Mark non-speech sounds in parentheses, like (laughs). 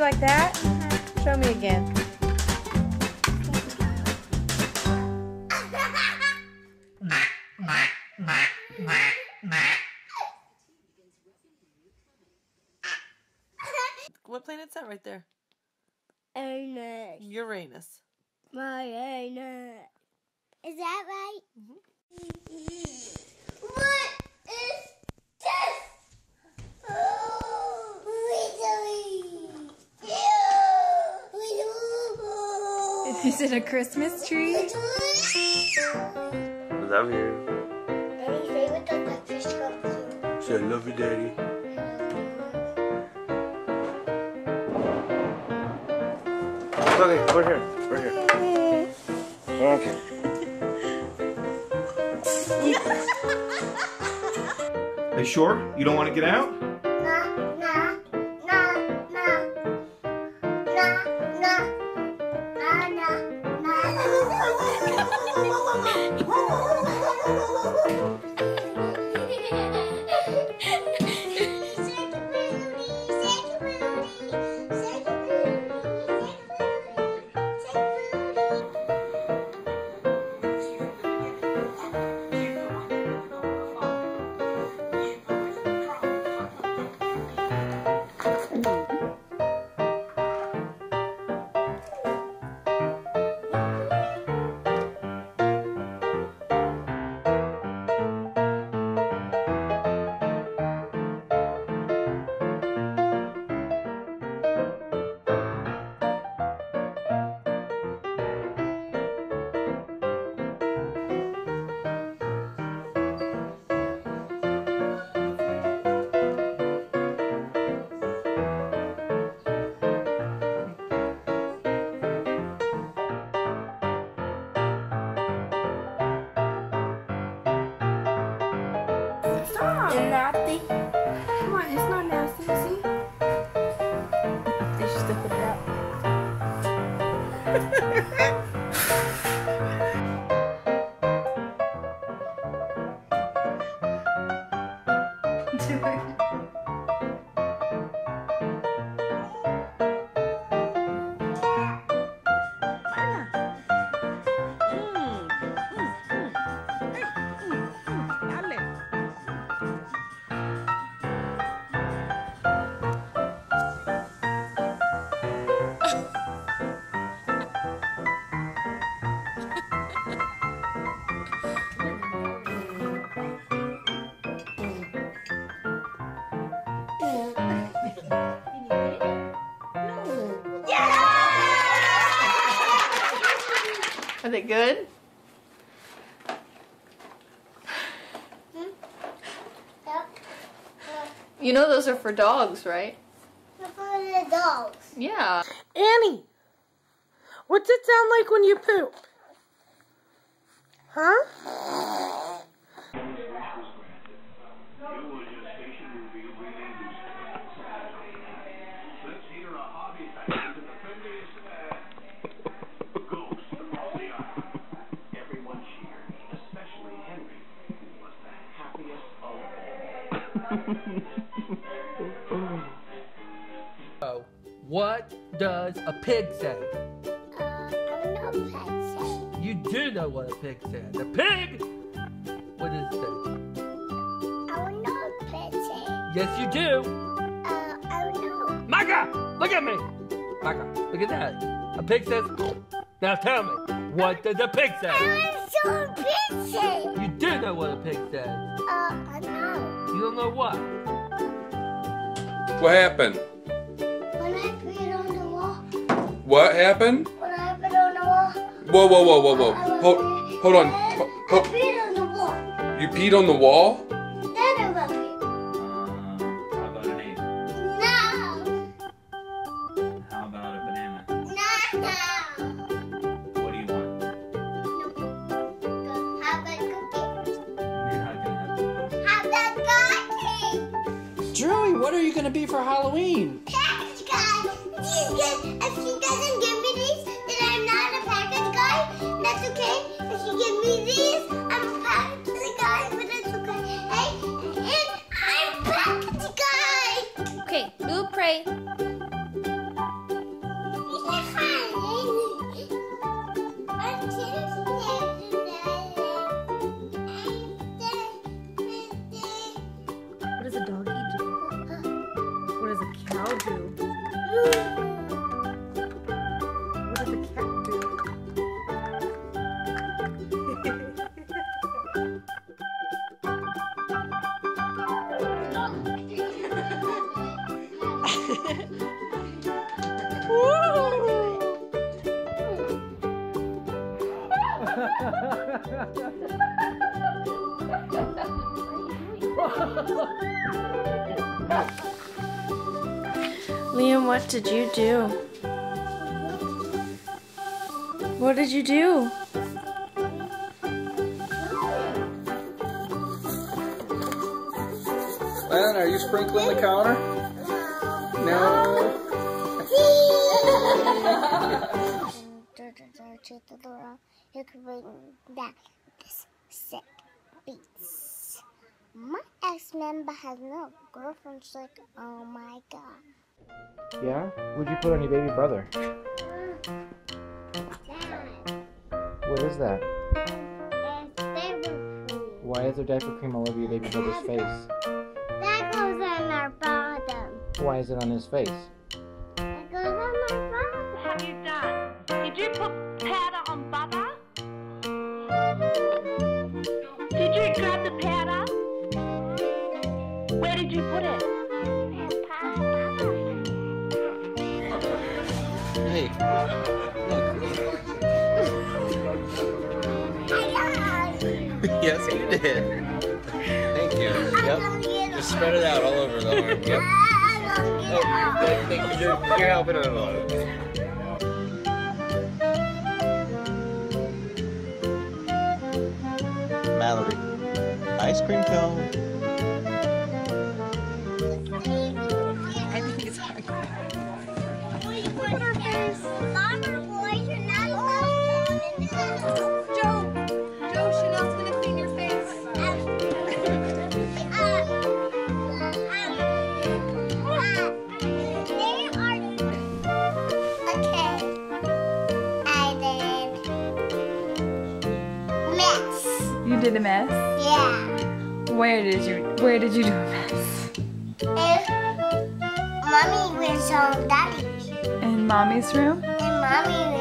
you like that? Show me again. What planet's that right there? Anus. Uranus. My anus. Is that right? Mm-hmm. What is Is it a Christmas tree? I Love you. Any favorite that fish comes to? Say, love you, daddy. It's okay, put it here. Put it here. Okay. (laughs) Are you sure? You don't want to get out? Stop. nasty. Are they good? Hmm? You know those are for dogs, right? For the dogs. Yeah. Annie, what's it sound like when you poop? Huh? What does a pig say? Uh, what a pig said. You do know what a pig said. A pig? What does it say? I don't know what a pig said. Yes, you do. Uh, I don't know. Micah, look at me. Micah, look at that. A pig says, now tell me, what does a pig say? I don't know what a pig said. You do know what a pig says. Uh, I know. You don't know what? What happened? What happened? when I put it on the wall, Whoa, whoa, whoa, whoa, whoa. Hold, hold on. "Dad, Ho- I ho- put it on the wall. you peed on the wall? Then I wrote it. how about an egg? No. How about a banana? No. What do you want? How about cookie? You're not gonna have to How about cookie? Joey, what are you gonna be for Halloween? Guy. If he doesn't give me these, then I'm not a package guy. That's okay. If you give me these, (laughs) Liam, what did you do? What did you do? Len, are you sprinkling the counter? No. (laughs) You can bring that this sick beats. My ex member has no girlfriend. She's like, oh my god. Yeah? What'd you put on your baby brother? Dad, What is that? it's favorite food. Why is there diaper cream all over your baby brother's face? That goes on our bottom. Why is it on his face? Yes, you did. Thank you. Yep. Just spread it out all over the arm. Yep. Oh, thank you. You're, you're helping it along. Mallory, ice cream cone. I think it's hard. You did a mess? Yeah. Where did you where did you do a mess? If mommy was on daddy's In mommy's room? and mommy room.